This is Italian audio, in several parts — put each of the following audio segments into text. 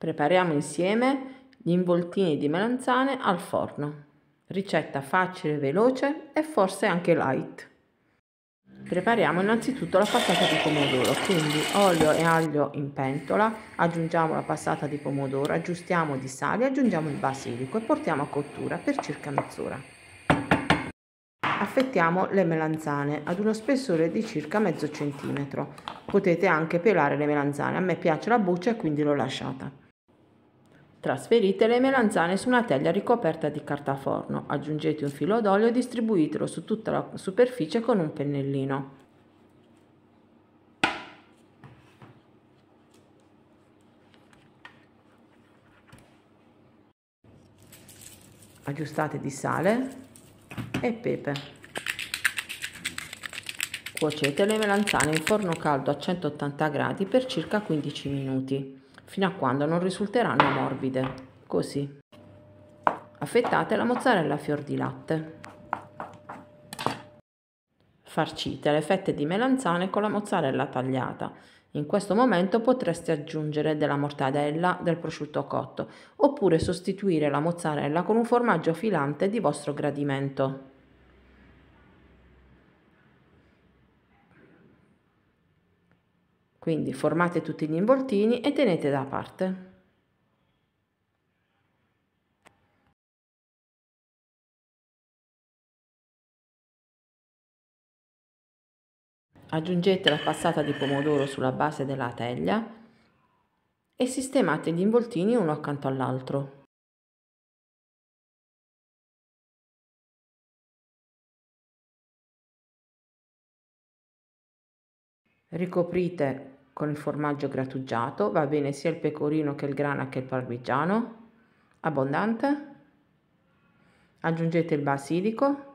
Prepariamo insieme gli involtini di melanzane al forno. Ricetta facile, veloce e forse anche light. Prepariamo innanzitutto la passata di pomodoro, quindi olio e aglio in pentola, aggiungiamo la passata di pomodoro, aggiustiamo di sale, aggiungiamo il basilico e portiamo a cottura per circa mezz'ora. Affettiamo le melanzane ad uno spessore di circa mezzo centimetro. Potete anche pelare le melanzane, a me piace la buccia e quindi l'ho lasciata. Trasferite le melanzane su una teglia ricoperta di carta forno, aggiungete un filo d'olio e distribuitelo su tutta la superficie con un pennellino. Aggiustate di sale e pepe. Cuocete le melanzane in forno caldo a 180 gradi per circa 15 minuti fino a quando non risulteranno morbide, così. Affettate la mozzarella a fior di latte. Farcite le fette di melanzane con la mozzarella tagliata. In questo momento potreste aggiungere della mortadella, del prosciutto cotto, oppure sostituire la mozzarella con un formaggio filante di vostro gradimento. Quindi formate tutti gli involtini e tenete da parte. Aggiungete la passata di pomodoro sulla base della teglia e sistemate gli involtini uno accanto all'altro. Ricoprite con il formaggio grattugiato, va bene sia il pecorino che il grana che il parmigiano, abbondante. Aggiungete il basilico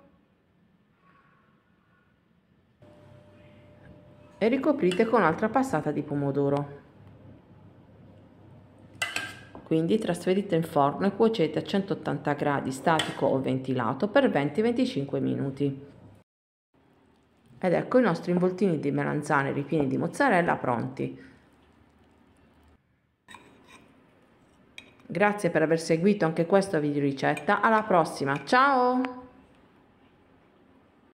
e ricoprite con altra passata di pomodoro. Quindi trasferite in forno e cuocete a 180 gradi statico o ventilato per 20-25 minuti. Ed ecco i nostri involtini di melanzane ripieni di mozzarella pronti. Grazie per aver seguito anche questa video ricetta, alla prossima, ciao!